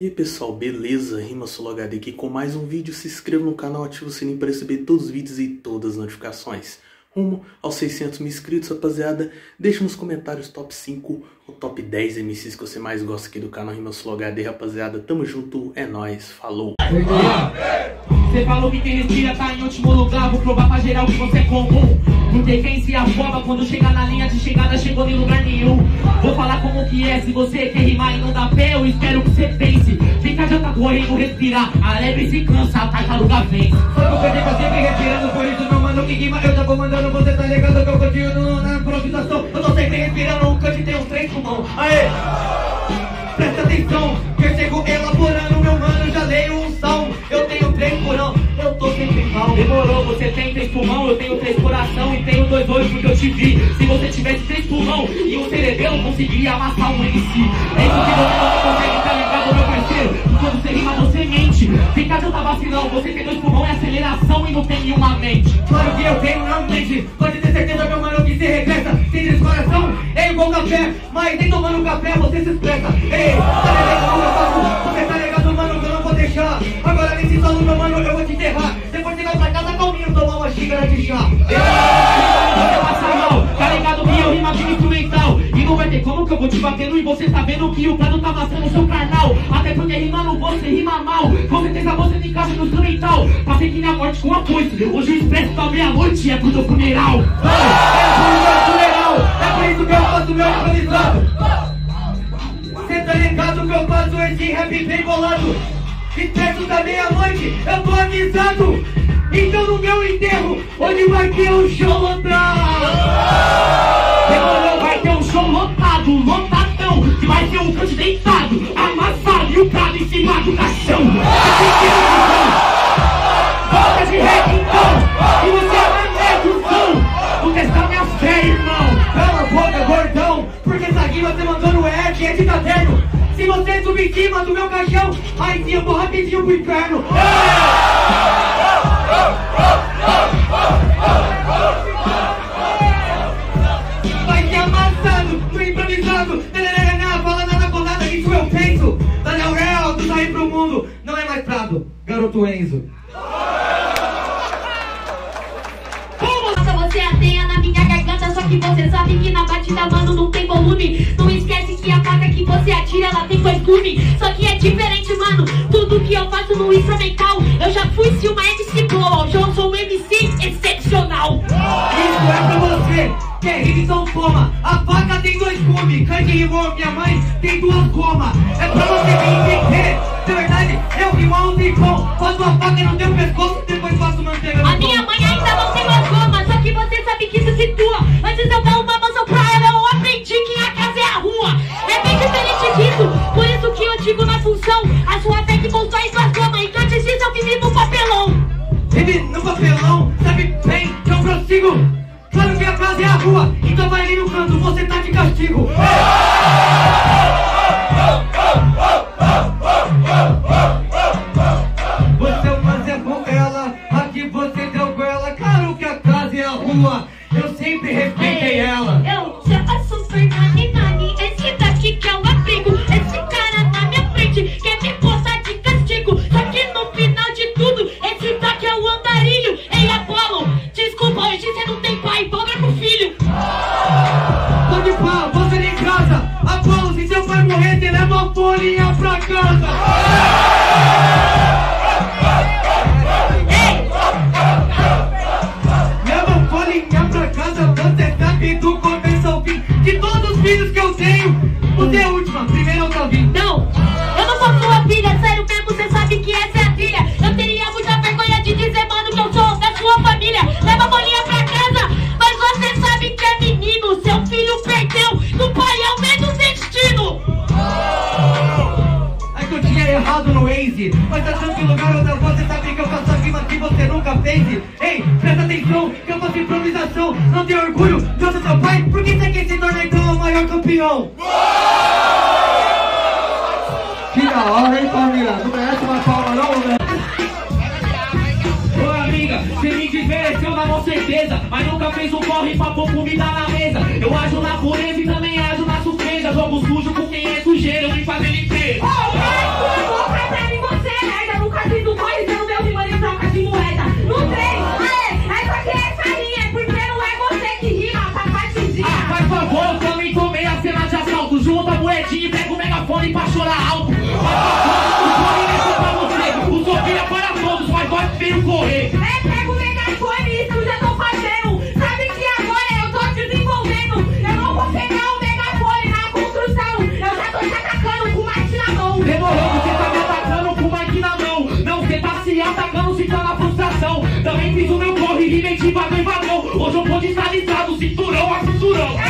E aí pessoal, beleza? Rima HD aqui com mais um vídeo. Se inscreva no canal, ative o sininho para receber todos os vídeos e todas as notificações. Rumo aos 600 mil inscritos, rapaziada. Deixa nos comentários top 5 ou top 10 MCs que você mais gosta aqui do canal Rima HD, rapaziada. Tamo junto, é nóis, falou! Você falou que quem respira tá em último lugar. Vou provar pra geral que você é comum. Porque quem se afoba quando chega na linha de chegada Chegou em lugar nenhum. Vou falar como que é, se você quer rimar e não dá pé Eu espero que você pense. Fica já tá correndo, respirar A lebre se cansa, a tartaruga vem. Foi que eu tô sempre respirando Por isso meu mano que rima. Eu já vou mandando, você tá ligado que eu continuo na improvisação. Eu tô sempre respirando, o cante tem um trem pulmão. Aê! Presta atenção, que eu chego elaborando Meu mano, já leio três porão, eu tô sempre mal. Demorou, você tem três pulmão Eu tenho três coração e tenho dois olhos porque eu te vi. Se você tivesse três pulmão e um cerebelo Conseguiria amassar um MC É isso que você não consegue, tá ligado, meu parceiro. Quando você rima, você mente. Fica tá vacilão, você tem dois pulmão e aceleração E não tem nenhuma mente. Claro que eu tenho, não mente Pode ter certeza, meu mano, que se regressa. Tem três coração, é igual café Mas nem tomando café você se expressa. Ei, tá ligado como eu faço? Enterrar Depois você vai pra casa calminho, tomar uma xícara de chá. Tá ligado que eu rima de instrumental. E não vai ter como que eu vou te batendo E você tá vendo que o plano tá amassando o seu carnal Até porque rimando você rima mal. Com certeza você tem casa no instrumental. Passei que na morte com a foice. Hoje o expresso da meia-noite é pro teu funeral. É Da meia-noite, eu tô avisado. Então no meu enterro, onde vai ter um show lotado? Demorou, vai ter um show lotado, lotadão em cima do meu caixão. Aí sim eu vou rapidinho pro inferno. Vai se amassando, no improvisado Tereré, fala nada com nada, isso eu penso Daniel Real, tu sair pro mundo. Não é mais Prado, garoto Enzo. Você ateia na minha garganta Só que você sabe que na batida, mano, não tem volume. Não esquece que a faca que você atira, ela tem Só que é diferente, mano. Tudo que eu faço no instrumental Eu já fui se uma MC boa Hoje eu sou um MC excepcional. Isso é pra você, que é rima, então toma A faca tem dois gumes, cante rimou, minha mãe tem duas gomas. É pra você me entender, na verdade eu rimo há um tempão Faço a faca no teu Que constrói sua cama Então disso eu vivi no papelão. Rime no papelão, sabe bem que eu prossigo. Claro que a casa é a rua, então vai ali no canto, você tá de castigo. Você é com ela, aqui você deu com ela Claro que a casa é a rua, De você nem casa. Apolo, se seu pai morrer, leva a folhinha pra casa Ei, presta atenção que eu faço improvisação Não tem orgulho ser seu pai Por que você quer se tornar então o maior campeão? Que da hora, hein família? Não merece uma palma não, velho? Você me desmereceu na mão certeza Mas nunca fez um corre pra pôr comida na mesa Eu ajo na pureza e também ajo na surpresa jogo sujo com quem é sujeiro, eu vim fazer limpeza. Atacando, se tá na frustração. Também fiz o meu corre, rimei de vagão em vagão. Hoje eu vou desestabilizado, cinturão a cinturão.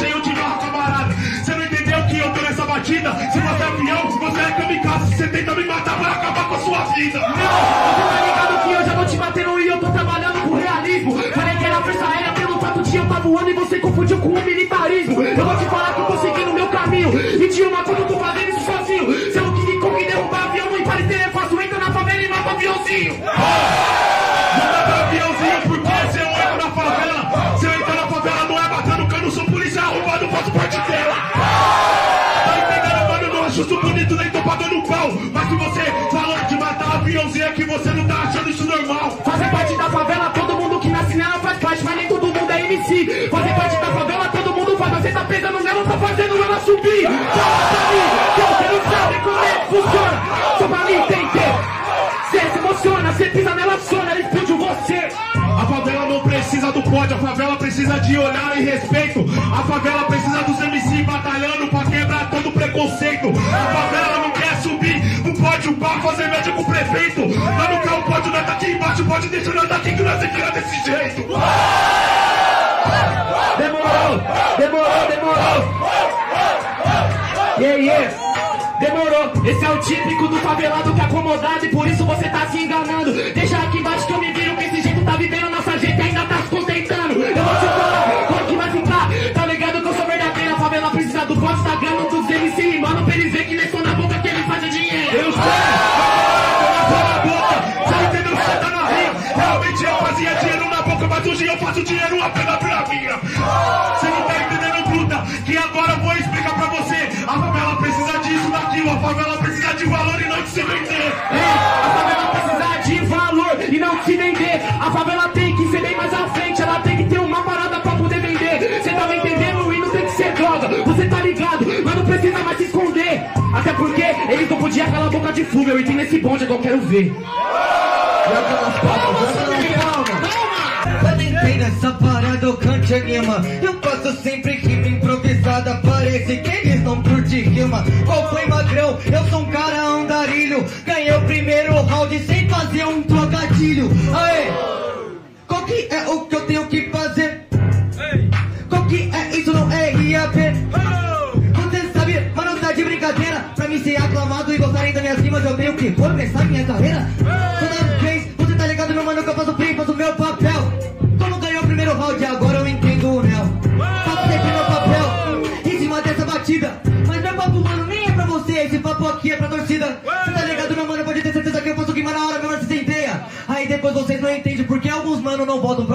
Cheio de barra, camarada. Você não entendeu que eu tô nessa batida? Se você é avião, você é kamikaze. Você tenta me matar para acabar com a sua vida. Não, você não tá achando isso normal. Fazer parte da favela, todo mundo que nasce nela faz parte, mas nem todo mundo é MC. Fazer parte da favela, todo mundo faz, você tá pesando nela, tá fazendo ela subir. Fala pra mim, que eu quero saber como é que funciona. Só pra mim entender. Cê se emociona, cê pisa nela, sona, ela explode você. A favela não precisa do pódio, a favela precisa de olhar e respeito. A favela precisa dos MC batalhando pra quebrar todo preconceito. A favela não no pódio pra fazer média com o prefeito. Mas não o nós tá aqui embaixo, pode deixar nós daqui que nós fica desse jeito. Demorou, demorou, demorou. Yeah, yeah. Demorou, esse é o típico do favelado que é acomodado e por isso você tá se enganando. Deixa aqui embaixo que eu me viro, que esse jeito tá vivendo nossa gente ainda tá se contentando. Eu vou te hoje eu faço dinheiro apenas pela minha. Você não tá entendendo, Bruta, que agora eu vou explicar pra você. A favela precisa disso, daquilo, a favela precisa de valor e não de se vender. É, a favela precisa de valor e não se vender. A favela tem que ser bem mais à frente, ela tem que ter uma parada pra poder vender. Você tá me entendendo? E não tem que ser droga, você tá ligado, mas não precisa mais se esconder. Até porque eles não podiam calar a boca de fumo, eu entrei nesse bonde, agora eu quero ver. Não curtem rima Qual foi magrão? Eu sou um cara andarilho Ganhei o primeiro round sem fazer um trocadilho Aê! Qual que é o que eu tenho que fazer? Qual que é isso? Não é IAP Você sabe, mano, tá de brincadeira Pra mim ser aclamado e gostarem das minhas rimas Eu tenho que começar minha carreira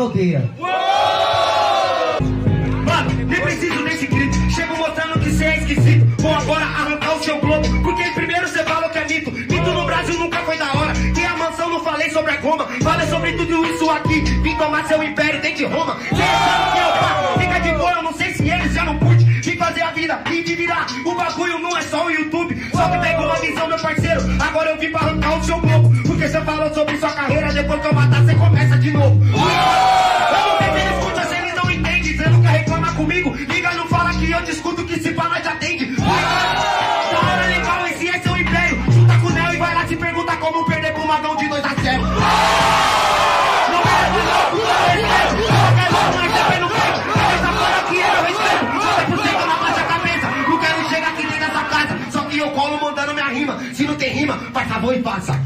aldeia Mano, nem preciso desse grito. Chego mostrando que cê é esquisito. Vou agora arrancar o seu globo. Porque primeiro cê falou que é mito. Mito no Brasil nunca foi da hora. Tem a mansão, não falei sobre a goma. Falei sobre tudo isso aqui. Vim tomar seu império dentro de Roma. Cê sabe que é o pá. Fica de boa, eu não sei se eles já não curte. Vim fazer a vida e de virar. O bagulho não é só o YouTube. Só que pegou uma visão, meu parceiro. Agora eu vim pra arrancar o seu globo. Porque você falou sobre sua carreira, depois que eu matar, você começa de novo. Fala te atende. Da hora legal, esse é seu império. Junta com o Neo e vai lá se pergunta como perder pro Magão de 2 a 0. Não era de novo, não respeito. Qualquer louco, mas sempre no peito. Essa fora aqui é meu respeito. 90% na baixa cabeça. Não quero chegar aqui dentro dessa casa. Só que eu colo mandando minha rima. Se não tem rima, faz favor e passa.